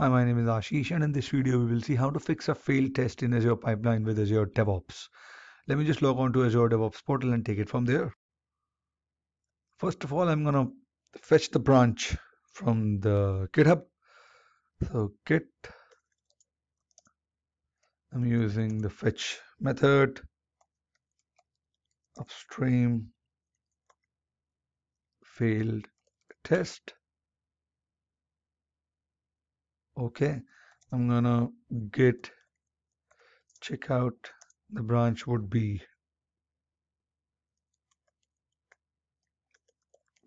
Hi, my name is Ashish and in this video we will see how to fix a failed test in Azure Pipeline with Azure DevOps. Let me just log on to Azure DevOps portal and take it from there. First of all, I'm going to fetch the branch from the GitHub. So git, I'm using the fetch method, upstream, failed test okay I'm gonna git check out the branch would be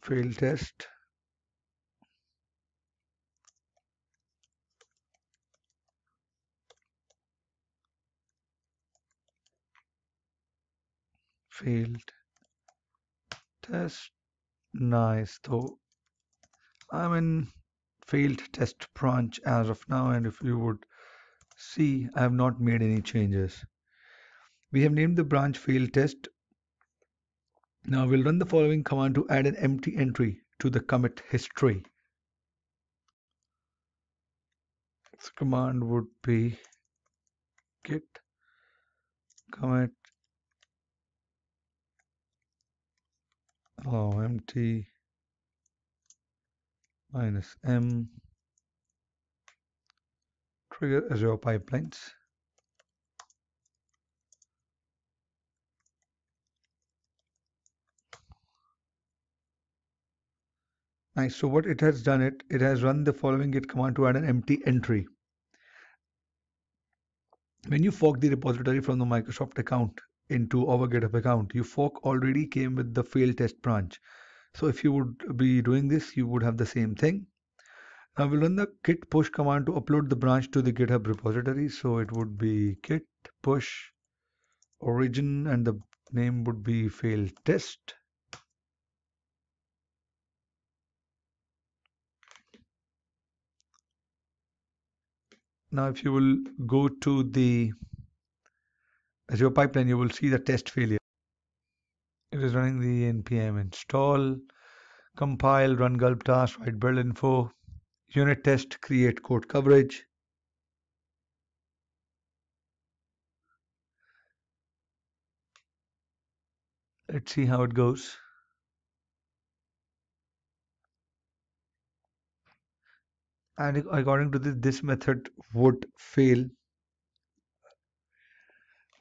fail test. Failed test nice though. I'm in failed test branch as of now and if you would see I have not made any changes. We have named the branch failed test. Now we'll run the following command to add an empty entry to the commit history. This command would be git commit allow empty minus m trigger Azure pipelines. Nice. So what it has done it, it has run the following git command to add an empty entry. When you fork the repository from the Microsoft account into our GitHub account, your fork already came with the fail test branch. So if you would be doing this, you would have the same thing. Now we'll run the git push command to upload the branch to the GitHub repository. So it would be git push origin and the name would be fail test. Now if you will go to the Azure pipeline, you will see the test failure. Running the npm install, compile, run gulp task, write build info, unit test, create code coverage. Let's see how it goes. And according to this, this method would fail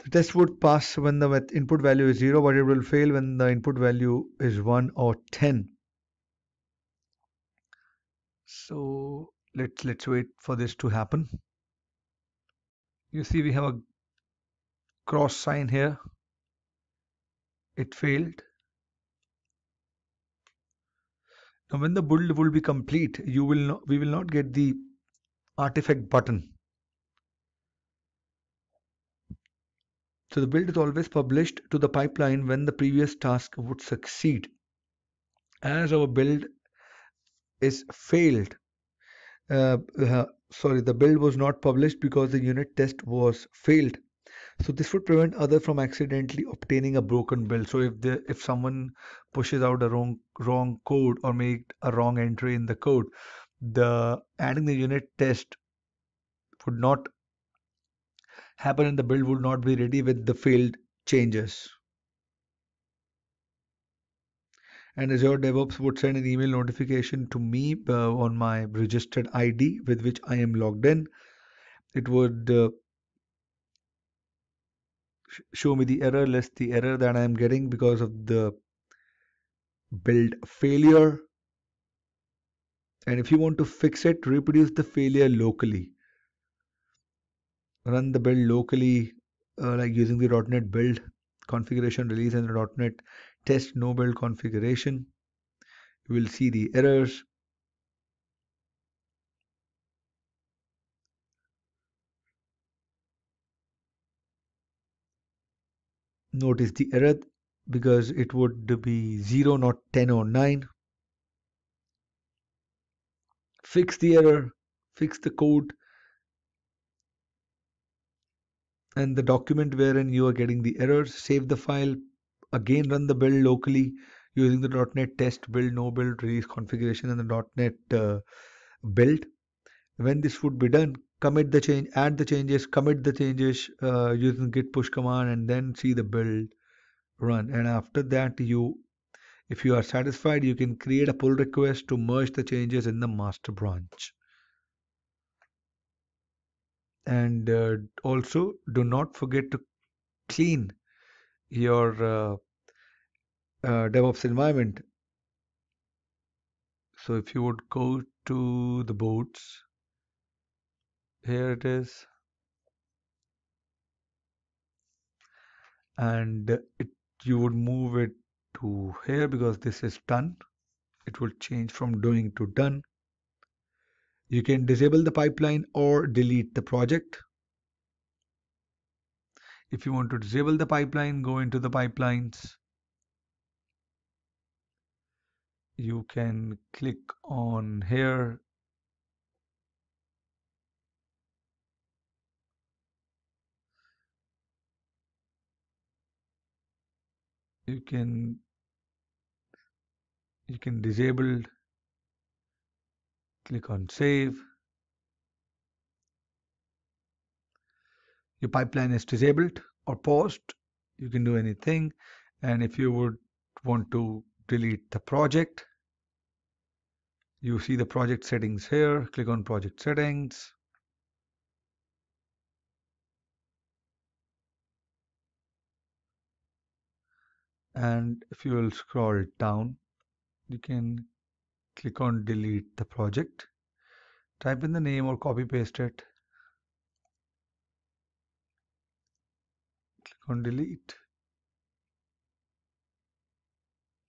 the test would pass when the input value is 0, but it will fail when the input value is 1 or 10. So let's let's wait for this to happen. You see we have a cross sign here. It failed. Now when the build will be complete, you will not, we will not get the artifact button So the build is always published to the pipeline when the previous task would succeed. As our build is failed, uh, uh, sorry, the build was not published because the unit test was failed. So this would prevent other from accidentally obtaining a broken build. So if the if someone pushes out a wrong wrong code or make a wrong entry in the code, the adding the unit test would not happen and the build would not be ready with the failed changes. And Azure DevOps would send an email notification to me uh, on my registered ID with which I am logged in. It would uh, sh show me the error, list the error that I am getting because of the build failure. And if you want to fix it, reproduce the failure locally run the build locally uh, like using the .NET build configuration release and the .NET test no build configuration. You will see the errors. Notice the error because it would be 0 not 10 or 9 fix the error fix the code and the document wherein you are getting the errors save the file again run the build locally using the .NET test build no build release configuration and the .NET uh, build. When this would be done commit the change add the changes commit the changes uh, using git push command and then see the build run. And after that you if you are satisfied you can create a pull request to merge the changes in the master branch and uh, also do not forget to clean your uh, uh, DevOps environment. So if you would go to the boards, here it is, and it you would move it to here because this is done. It will change from doing to done. You can disable the pipeline or delete the project. If you want to disable the pipeline, go into the pipelines. You can click on here. You can you can disable click on save. Your pipeline is disabled or paused. You can do anything. And if you would want to delete the project you see the project settings here. Click on project settings. And if you will scroll down you can click on delete the project type in the name or copy paste it click on delete.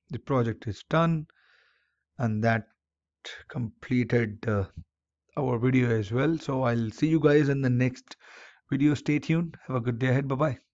The project is done and that completed uh, our video as well. So i'll see you guys in the next video. Stay tuned. Have a good day ahead. Bye bye